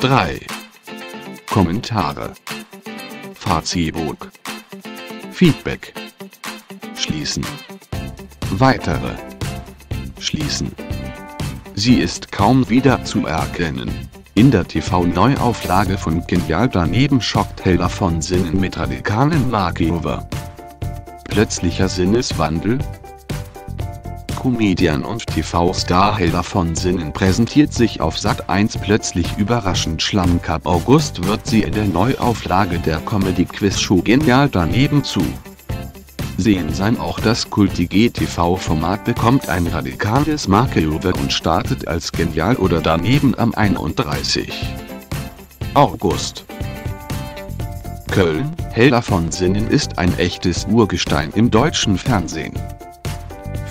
3. Kommentare. Fazibok. Feedback. Schließen. Weitere. Schließen. Sie ist kaum wieder zu erkennen. In der TV-Neuauflage von Genial daneben schockt Helder von Sinnen mit radikalen Makeover. Plötzlicher Sinneswandel? Comedian und TV-Star Helder von Sinnen präsentiert sich auf Sat 1 plötzlich überraschend schlank. Ab August wird sie in der Neuauflage der Comedy-Quiz-Show Genial daneben zu sehen sein. Auch das kultige TV-Format bekommt ein radikales Makeover und startet als Genial oder daneben am 31. August. Köln, Helder von Sinnen ist ein echtes Urgestein im deutschen Fernsehen.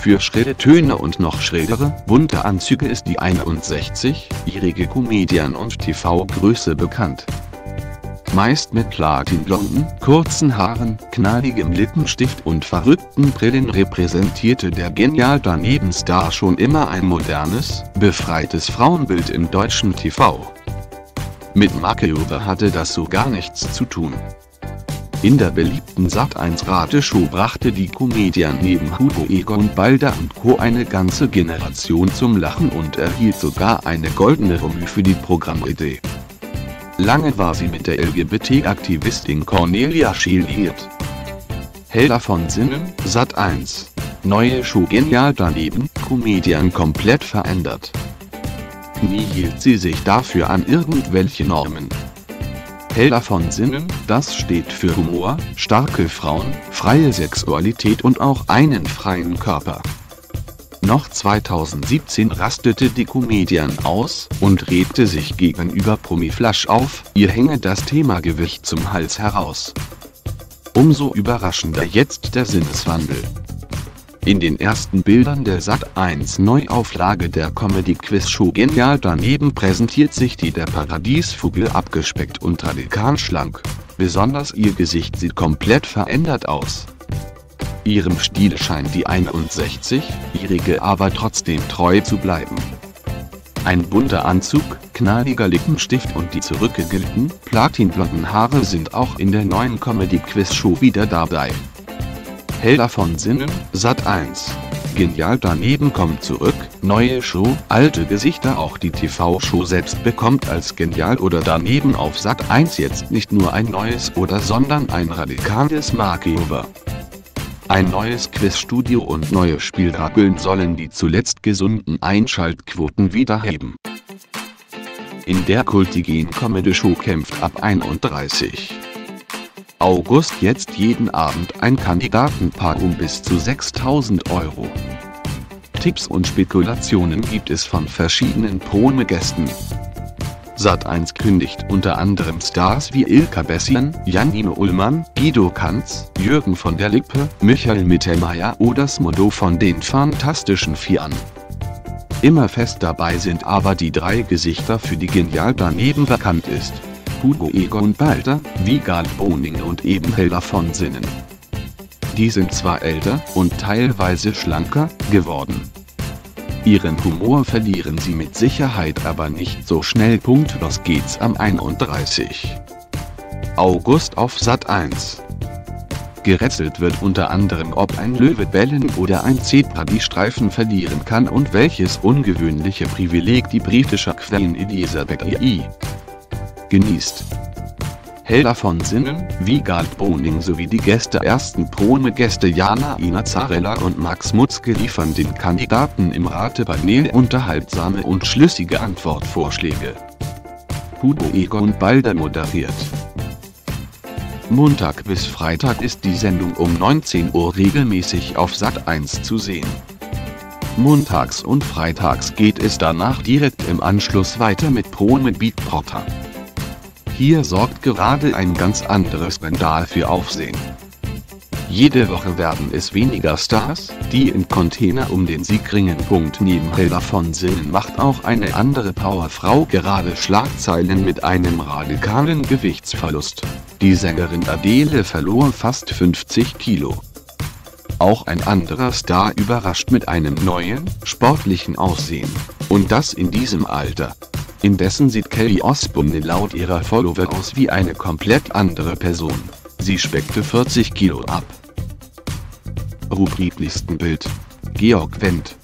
Für schrille Töne und noch schrillere, bunte Anzüge ist die 61-jährige Comedian und TV-Größe bekannt. Meist mit platinblonden, kurzen Haaren, knalligem Lippenstift und verrückten Brillen repräsentierte der genial daneben Star schon immer ein modernes, befreites Frauenbild im deutschen TV. Mit Makeover hatte das so gar nichts zu tun. In der beliebten Sat1 Rateshow brachte die Comedian neben Hugo Egon Balder und Co. eine ganze Generation zum Lachen und erhielt sogar eine goldene Rummel für die Programmidee. Lange war sie mit der LGBT-Aktivistin Cornelia Scheel liiert. Helder von Sinnen, Sat1. Neue Show genial daneben, Comedian komplett verändert. Nie hielt sie sich dafür an irgendwelche Normen. Helder von Sinnen, das steht für Humor, starke Frauen, freie Sexualität und auch einen freien Körper. Noch 2017 rastete die Comedian aus und regte sich gegenüber Promiflash auf, ihr hänge das Thema Gewicht zum Hals heraus. Umso überraschender jetzt der Sinneswandel. In den ersten Bildern der Sat1 Neuauflage der Comedy-Quiz-Show Genial daneben präsentiert sich die der Paradiesvogel abgespeckt und radikal schlank. Besonders ihr Gesicht sieht komplett verändert aus. Ihrem Stil scheint die 61-Jährige aber trotzdem treu zu bleiben. Ein bunter Anzug, knalliger Lippenstift und die zurückgegelten, platinblonden Haare sind auch in der neuen Comedy-Quiz-Show wieder dabei. Helder von Sinnen, Sat 1. Genial daneben kommt zurück, neue Show, alte Gesichter auch die TV-Show selbst bekommt als Genial oder daneben auf Sat 1 jetzt nicht nur ein neues oder sondern ein radikales Makeover. Ein neues Quizstudio und neue Spielregeln sollen die zuletzt gesunden Einschaltquoten wiederheben. In der kultigen Comedy-Show kämpft ab 31. August jetzt jeden Abend ein Kandidatenpaar um bis zu 6000 Euro. Tipps und Spekulationen gibt es von verschiedenen Promi-Gästen. Sat1 kündigt unter anderem Stars wie Ilka Bessian, Janine Ullmann, Guido Kanz, Jürgen von der Lippe, Michael Mittermeier oder Smodo von den Fantastischen Vier an. Immer fest dabei sind aber die drei Gesichter für die Genial daneben bekannt ist. Hugo Egon Balder, Wiegald Boning und eben Helder von Sinnen. Die sind zwar älter und teilweise schlanker geworden. Ihren Humor verlieren sie mit Sicherheit aber nicht so schnell. Punkt los geht's am 31. August auf Sat 1. Gerätselt wird unter anderem ob ein Löwe bellen oder ein Zebra die Streifen verlieren kann und welches ungewöhnliche Privileg die britische Queen Elisabeth II genießt. Helder von Sinnen, Wiegald Boning sowie die Gäste ersten Promi-Gäste Jana Inazarella und Max Mutzke liefern den Kandidaten im Ratepanel unterhaltsame und schlüssige Antwortvorschläge. Hugo Egon Balder moderiert. Montag bis Freitag ist die Sendung um 19 Uhr regelmäßig auf Sat 1 zu sehen. Montags und Freitags geht es danach direkt im Anschluss weiter mit Promi Beat Potter. Hier sorgt gerade ein ganz anderes Skandal für Aufsehen. Jede Woche werden es weniger Stars, die im Container um den Sieg ringen. Neben Helga von Sinnen macht auch eine andere Powerfrau gerade Schlagzeilen mit einem radikalen Gewichtsverlust. Die Sängerin Adele verlor fast 50 Kilo. Auch ein anderer Star überrascht mit einem neuen, sportlichen Aussehen. Und das in diesem Alter. Indessen sieht Kelly Osbourne laut ihrer Follower aus wie eine komplett andere Person. Sie speckte 40 Kilo ab. Rubrikenlistenbild. Georg Wendt